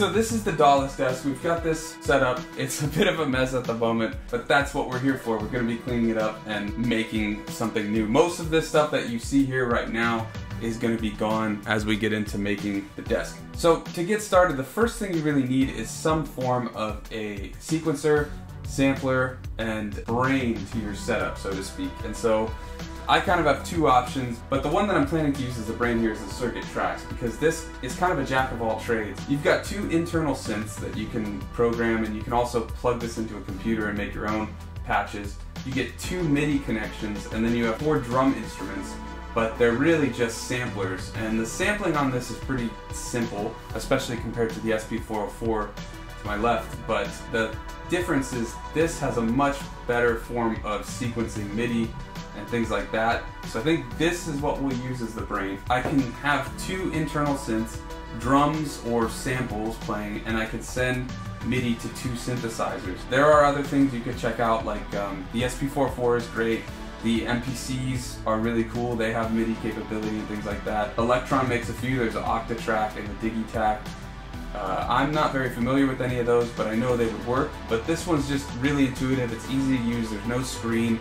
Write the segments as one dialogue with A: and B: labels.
A: so this is the DAWless desk. We've got this set up. It's a bit of a mess at the moment, but that's what we're here for. We're gonna be cleaning it up and making something new. Most of this stuff that you see here right now is going to be gone as we get into making the desk. So to get started, the first thing you really need is some form of a sequencer, sampler, and brain to your setup, so to speak. And so I kind of have two options, but the one that I'm planning to use as a brain here is the Circuit Tracks because this is kind of a jack of all trades. You've got two internal synths that you can program and you can also plug this into a computer and make your own patches. You get two MIDI connections and then you have four drum instruments but they're really just samplers and the sampling on this is pretty simple especially compared to the SP404 to my left but the difference is this has a much better form of sequencing MIDI and things like that. So I think this is what we'll use as the brain. I can have two internal synths, drums or samples playing, and I can send MIDI to two synthesizers. There are other things you could check out, like um, the SP44 is great. The MPCs are really cool. They have MIDI capability and things like that. Elektron makes a few. There's an Octatrack and a Digitakt. Uh, I'm not very familiar with any of those, but I know they would work. But this one's just really intuitive. It's easy to use. There's no screen.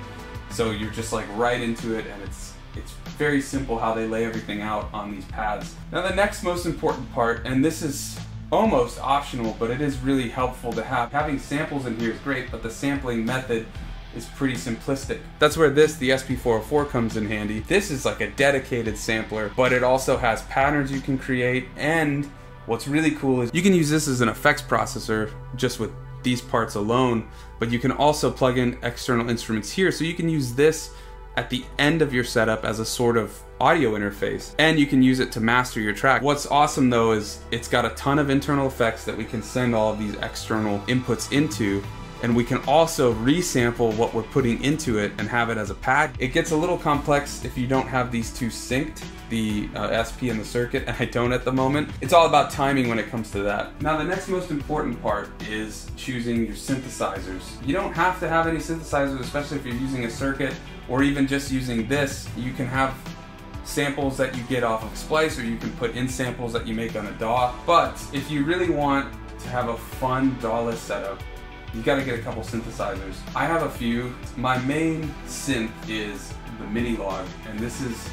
A: So you're just like right into it and it's it's very simple how they lay everything out on these pads. Now the next most important part, and this is almost optional, but it is really helpful to have. Having samples in here is great, but the sampling method is pretty simplistic. That's where this, the SP404 comes in handy. This is like a dedicated sampler, but it also has patterns you can create and what's really cool is you can use this as an effects processor just with these parts alone, but you can also plug in external instruments here. So you can use this at the end of your setup as a sort of audio interface and you can use it to master your track. What's awesome though is it's got a ton of internal effects that we can send all of these external inputs into and we can also resample what we're putting into it and have it as a pad. It gets a little complex if you don't have these two synced, the uh, SP and the circuit, and I don't at the moment. It's all about timing when it comes to that. Now the next most important part is choosing your synthesizers. You don't have to have any synthesizers, especially if you're using a circuit or even just using this. You can have samples that you get off of Splice or you can put in samples that you make on a DAW. But if you really want to have a fun DAWless setup, you gotta get a couple synthesizers. I have a few. My main synth is the Minilogue, and this is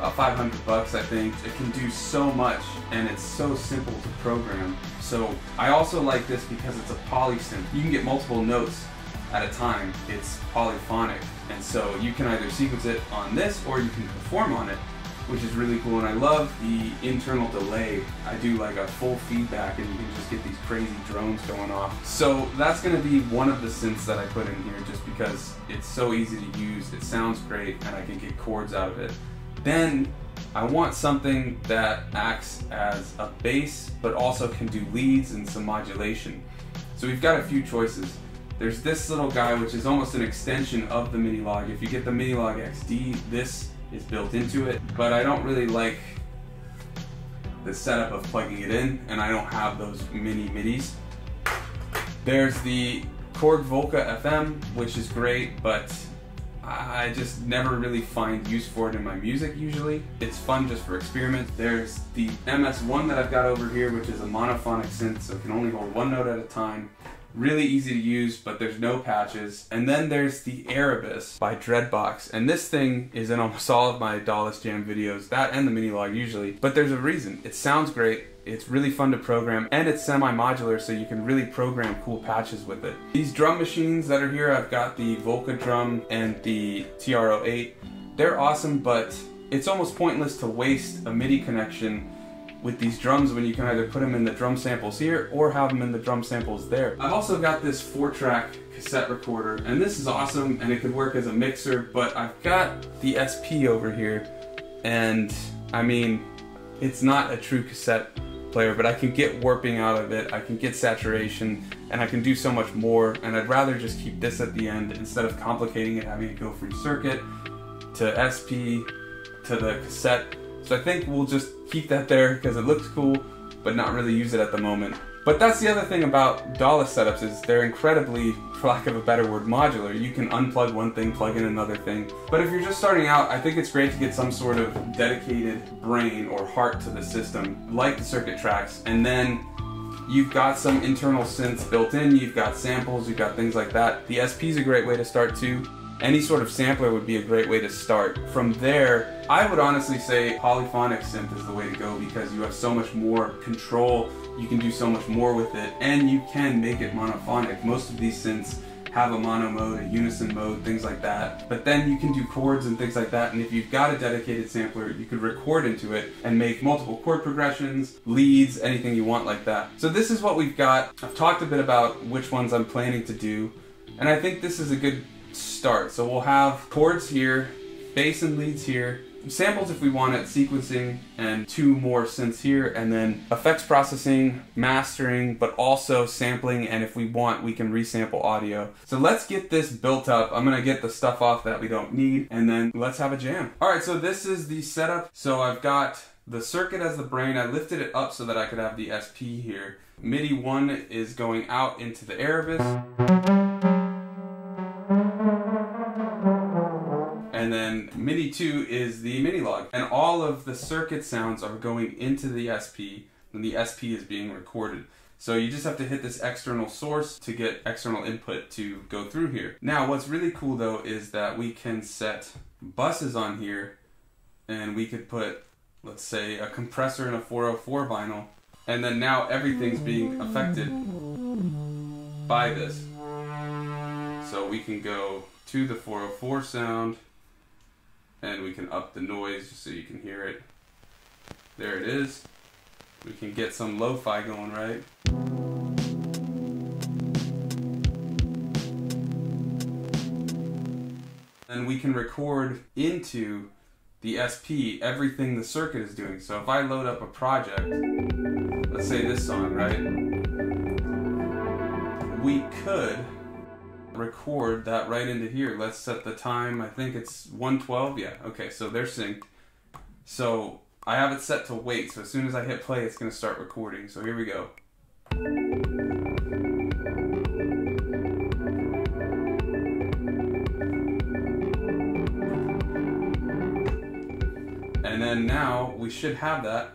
A: uh, about 500 bucks, I think. It can do so much, and it's so simple to program. So I also like this because it's a polysynth. You can get multiple notes at a time. It's polyphonic, and so you can either sequence it on this or you can perform on it which is really cool. And I love the internal delay. I do like a full feedback and you can just get these crazy drones going off. So that's gonna be one of the synths that I put in here just because it's so easy to use, it sounds great, and I can get chords out of it. Then I want something that acts as a bass, but also can do leads and some modulation. So we've got a few choices. There's this little guy, which is almost an extension of the Minilogue. If you get the Minilogue XD, this is built into it, but I don't really like the setup of plugging it in, and I don't have those mini MIDIs. There's the Korg Volca FM, which is great, but I just never really find use for it in my music usually. It's fun just for experiments. There's the MS-1 that I've got over here, which is a monophonic synth, so it can only hold one note at a time. Really easy to use, but there's no patches. And then there's the Erebus by Dreadbox. And this thing is in almost all of my DAWless Jam videos, that and the Minilogue usually. But there's a reason. It sounds great, it's really fun to program, and it's semi-modular so you can really program cool patches with it. These drum machines that are here, I've got the Volca drum and the TR-08. They're awesome, but it's almost pointless to waste a MIDI connection with these drums when you can either put them in the drum samples here or have them in the drum samples there. I've also got this four track cassette recorder and this is awesome and it could work as a mixer but I've got the SP over here and I mean it's not a true cassette player but I can get warping out of it, I can get saturation and I can do so much more and I'd rather just keep this at the end instead of complicating it having it go from circuit to SP to the cassette so I think we'll just keep that there because it looks cool, but not really use it at the moment. But that's the other thing about DAWless setups is they're incredibly, for lack of a better word, modular. You can unplug one thing, plug in another thing. But if you're just starting out, I think it's great to get some sort of dedicated brain or heart to the system, like the circuit tracks, and then you've got some internal synths built in, you've got samples, you've got things like that. The SP is a great way to start too. Any sort of sampler would be a great way to start. From there, I would honestly say polyphonic synth is the way to go because you have so much more control, you can do so much more with it, and you can make it monophonic. Most of these synths have a mono mode, a unison mode, things like that. But then you can do chords and things like that, and if you've got a dedicated sampler, you could record into it and make multiple chord progressions, leads, anything you want like that. So this is what we've got. I've talked a bit about which ones I'm planning to do, and I think this is a good start. So we'll have chords here, bass and leads here, samples if we want it, sequencing, and two more synths here, and then effects processing, mastering, but also sampling, and if we want, we can resample audio. So let's get this built up. I'm gonna get the stuff off that we don't need, and then let's have a jam. All right, so this is the setup. So I've got the circuit as the brain. I lifted it up so that I could have the SP here. MIDI 1 is going out into the Erebus. Two is the Minilogue, and all of the circuit sounds are going into the SP, and the SP is being recorded. So you just have to hit this external source to get external input to go through here. Now what's really cool though is that we can set buses on here and we could put let's say a compressor and a 404 vinyl and then now everything's being affected by this. So we can go to the 404 sound and we can up the noise just so you can hear it. There it is. We can get some lo-fi going, right? And we can record into the SP everything the circuit is doing. So if I load up a project, let's say this song, right? We could record that right into here. Let's set the time. I think it's 112. Yeah. Okay. So they're synced. So I have it set to wait. So as soon as I hit play, it's going to start recording. So here we go. And then now we should have that.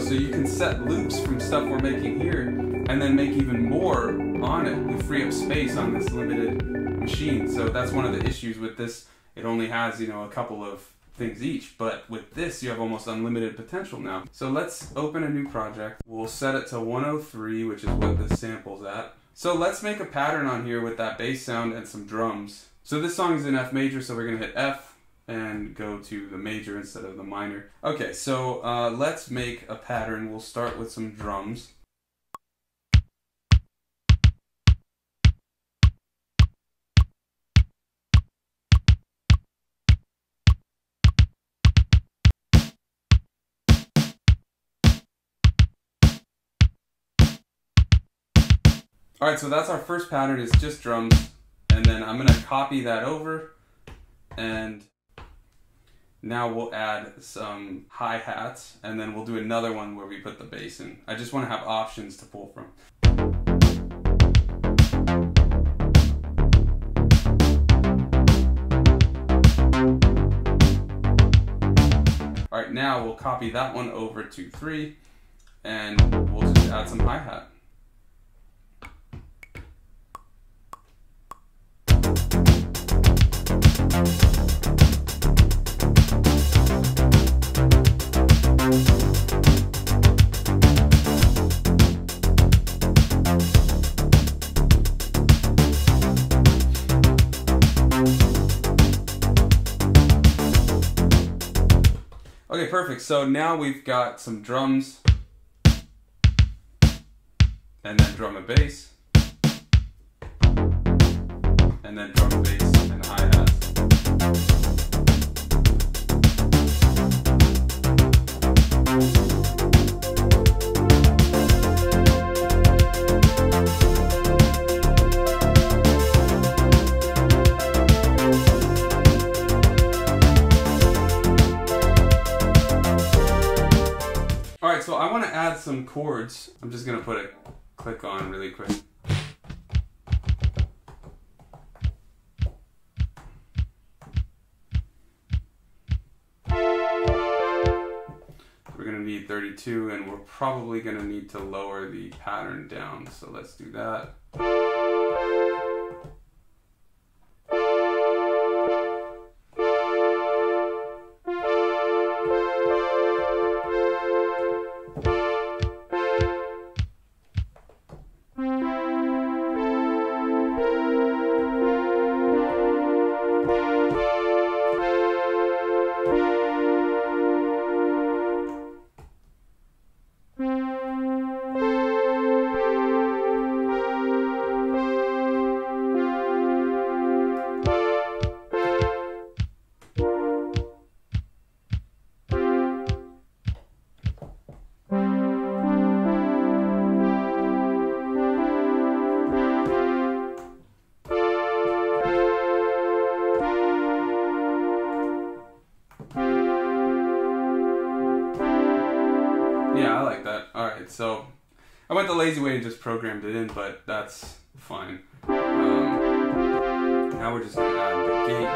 A: So you can set loops from stuff we're making here and then make even more on it. We free up space on this limited machine. So that's one of the issues with this. It only has, you know, a couple of things each, but with this you have almost unlimited potential now. So let's open a new project. We'll set it to 103, which is what the sample's at. So let's make a pattern on here with that bass sound and some drums. So this song is in F major, so we're gonna hit F, and go to the major instead of the minor. Okay, so uh, let's make a pattern. We'll start with some drums. Alright, so that's our first pattern, it's just drums, and then I'm gonna copy that over and now we'll add some hi-hats and then we'll do another one where we put the bass in. I just want to have options to pull from. Alright, now we'll copy that one over to 3 and we'll just add some hi-hat. Perfect. So now we've got some drums and then drum and bass and then drum and bass and hi-hats. some chords. I'm just gonna put a click on really quick. We're gonna need 32 and we're probably gonna need to lower the pattern down. So let's do that. So I went the lazy way and just programmed it in, but that's fine. Um, now we're just gonna add the gate.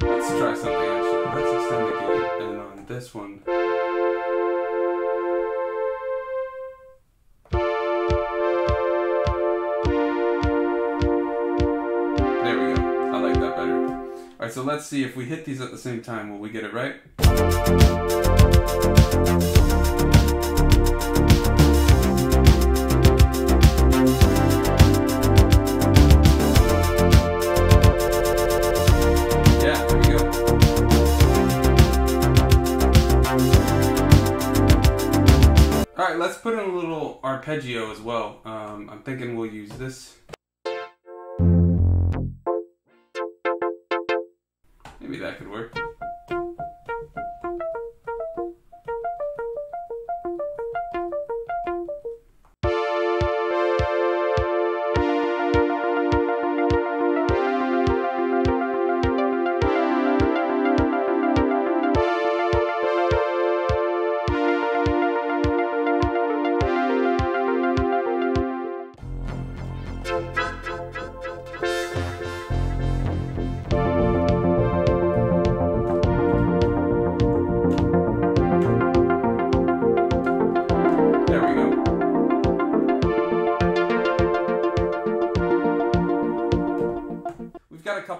A: Let's try something actually. Let's extend the gate, and on this one. So let's see if we hit these at the same time, will we get it right? Yeah, there we go. All right, let's put in a little arpeggio as well. Um, I'm thinking we'll use this.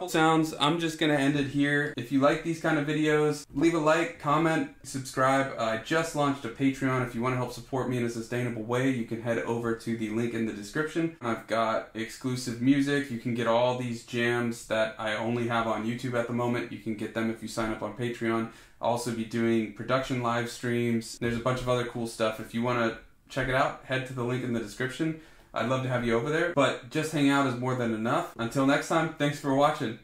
A: Sounds. I'm just gonna end it here. If you like these kind of videos, leave a like, comment, subscribe. I just launched a Patreon. If you want to help support me in a sustainable way, you can head over to the link in the description. I've got exclusive music. You can get all these jams that I only have on YouTube at the moment. You can get them if you sign up on Patreon. I'll also be doing production live streams. There's a bunch of other cool stuff. If you want to check it out, head to the link in the description. I'd love to have you over there, but just hang out is more than enough. Until next time, thanks for watching.